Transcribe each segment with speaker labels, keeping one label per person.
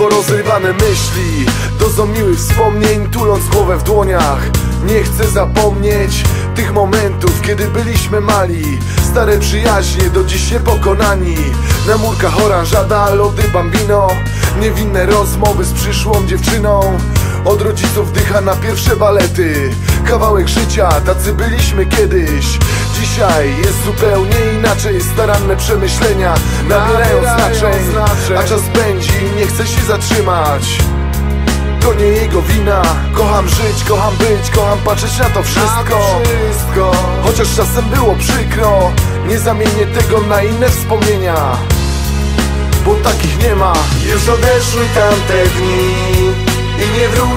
Speaker 1: porozrywane myśli. Dozą miłych wspomnień, tuląc głowę w dłoniach. Nie chcę zapomnieć tych momentów, kiedy byliśmy mali. Stare przyjaźnie, do dziś niepokonani Na murkach oranżada, lody bambino. Niewinne rozmowy z przyszłą dziewczyną od rodziców dycha na pierwsze balety. Kawałek życia, tacy byliśmy kiedyś. Dzisiaj jest zupełnie inaczej. Staranne przemyślenia nabierają znaczeń. A czas pędzi, nie chce się zatrzymać. To nie jego wina. Kocham żyć, kocham być, kocham patrzeć na to wszystko, wszystko. Chociaż czasem było przykro Nie zamienię tego na inne wspomnienia. Bo takich nie ma.
Speaker 2: Już odeszły tamte dni I nie wrócą,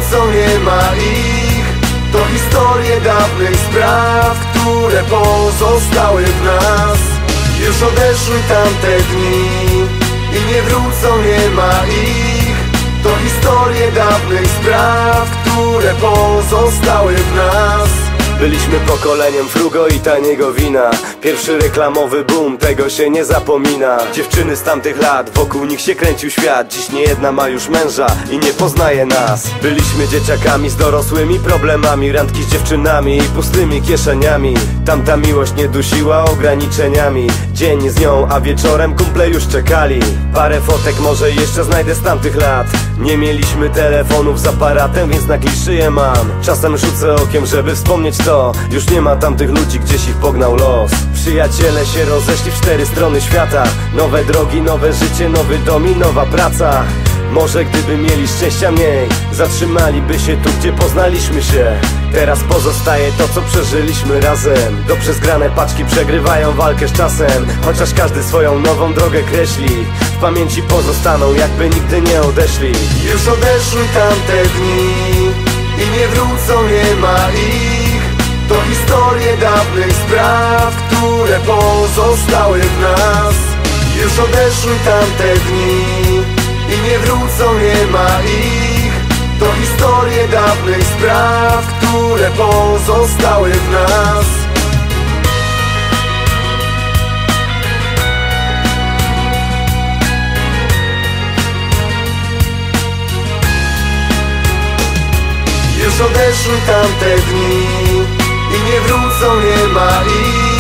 Speaker 2: historie dawnych spraw Które pozostały w nas. Już odeszły tamte dni I nie wrócą, nie ma ich. To historie dawnych spraw Które pozostały w nas
Speaker 3: Byliśmy pokoleniem frugo i taniego wina. Pierwszy reklamowy boom, tego się nie zapomina. Dziewczyny z tamtych lat, wokół nich się kręcił świat. Dziś nie jedna ma już męża i nie poznaje nas. Byliśmy dzieciakami z dorosłymi problemami. Randki z dziewczynami i pustymi kieszeniami. Tamta miłość nie dusiła ograniczeniami. Dzień z nią, a wieczorem kumple już czekali. Parę fotek może jeszcze znajdę z tamtych lat. Nie mieliśmy telefonów z aparatem, więc na kliszy je mam. Czasem rzucę okiem, żeby wspomnieć to Już nie ma tamtych ludzi, gdzieś ich pognał los. Przyjaciele się rozeszli w cztery strony świata. Nowe drogi, nowe życie, nowy dom i nowa praca. Może gdyby mieli szczęścia mniej Zatrzymaliby się tu, gdzie poznaliśmy się. Teraz pozostaje to, co przeżyliśmy razem. Dobrze zgrane paczki przegrywają walkę z czasem. Chociaż każdy swoją nową drogę kreśli. W pamięci pozostaną, jakby nigdy nie odeszli.
Speaker 2: Już odeszły tamte dni I nie wrócą, nie ma ich To historie dawnych spraw Które pozostały w nas. Już odeszły tamte dni I nie wrócą, nie ma ich. To historie dawnych spraw Które pozostały w nas. Już odeszły tamte dni I nie wrócą, nie ma ich.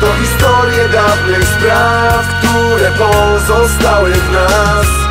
Speaker 2: To historie dawnych spraw Które pozostały w nas